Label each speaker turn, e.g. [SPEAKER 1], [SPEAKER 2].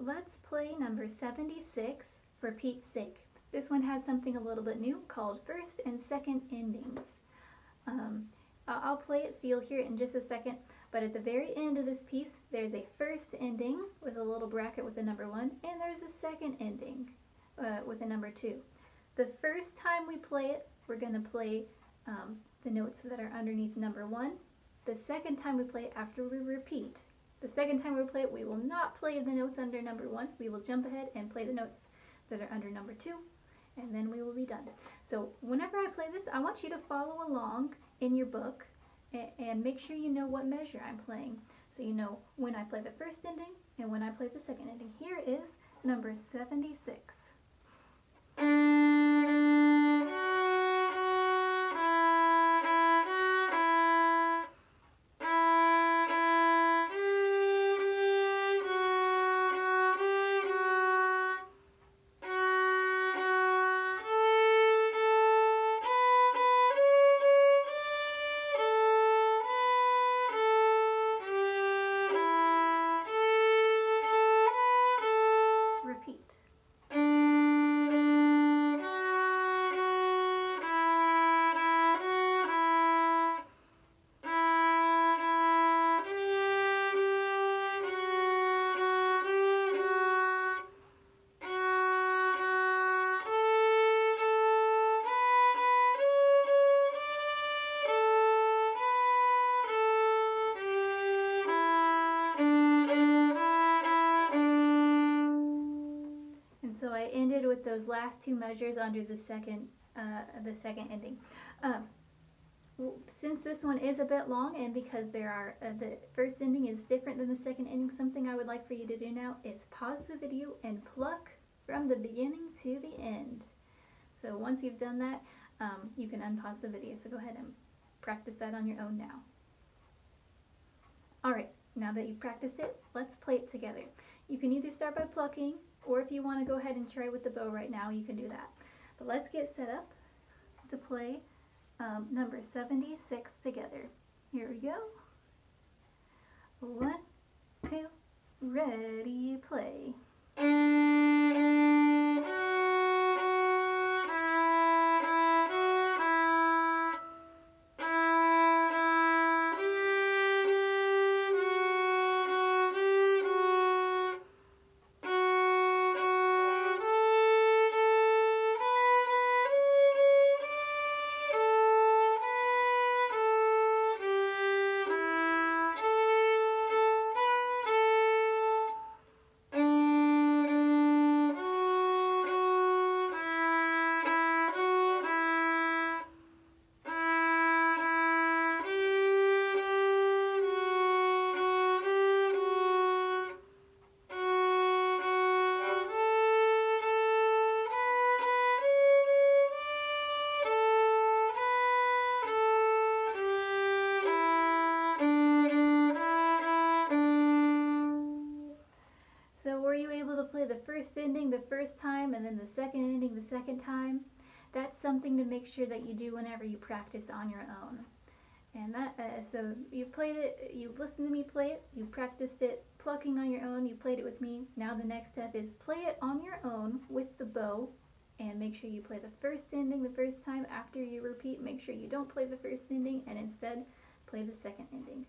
[SPEAKER 1] Let's play number 76 for Pete's sake. This one has something a little bit new called first and second endings. Um, I'll play it so you'll hear it in just a second, but at the very end of this piece, there's a first ending with a little bracket with the number one, and there's a second ending uh, with a number two. The first time we play it, we're going to play um, the notes that are underneath number one. The second time we play it after we repeat. The second time we play it, we will not play the notes under number one. We will jump ahead and play the notes that are under number two, and then we will be done. So whenever I play this, I want you to follow along in your book and, and make sure you know what measure I'm playing. So you know when I play the first ending and when I play the second ending. Here is number 76. With those last two measures under the second, uh, the second ending. Um, since this one is a bit long and because there are, uh, the first ending is different than the second ending, something I would like for you to do now is pause the video and pluck from the beginning to the end. So once you've done that, um, you can unpause the video. So go ahead and practice that on your own now. Alright, now that you've practiced it, let's play it together. You can either start by plucking, or if you want to go ahead and try with the bow right now, you can do that. But let's get set up to play um, number 76 together. Here we go. One, two, ready, play. The first ending the first time and then the second ending the second time? That's something to make sure that you do whenever you practice on your own. And that, uh, so you played it, you listened to me play it, you practiced it plucking on your own, you played it with me. Now the next step is play it on your own with the bow and make sure you play the first ending the first time after you repeat. Make sure you don't play the first ending and instead play the second ending.